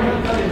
Gracias.